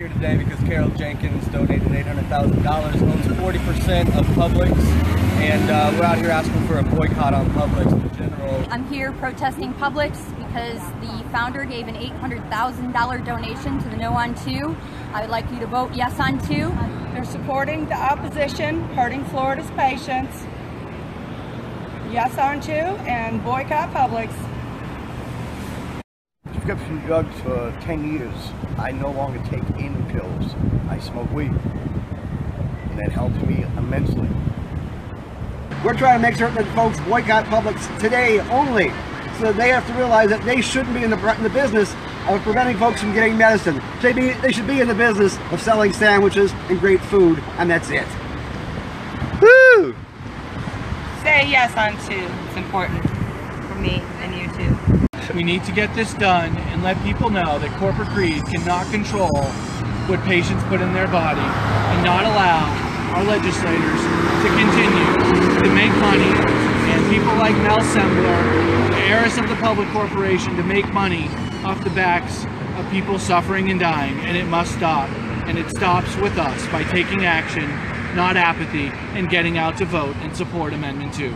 Here today because Carol Jenkins donated $800,000, owns 40% of Publix, and uh, we're out here asking for a boycott on Publix in general. I'm here protesting Publix because the founder gave an $800,000 donation to the No on 2. I would like you to vote yes on 2. They're supporting the opposition, hurting Florida's patients. Yes on 2 and boycott Publix. Prescription drugs for 10 years. I no longer take any pills. I smoke weed. And that helps me immensely. We're trying to make certain that folks boycott Publix today only, so that they have to realize that they shouldn't be in the, in the business of preventing folks from getting medicine. They, be, they should be in the business of selling sandwiches and great food, and that's it. Woo! Say yes on 2. It's important for me and you too. We need to get this done and let people know that corporate greed cannot control what patients put in their body and not allow our legislators to continue to make money and people like Mel Sembler, the heiress of the Publix corporation, to make money off the backs of people suffering and dying. And it must stop. And it stops with us by taking action, not apathy, and getting out to vote and support Amendment 2.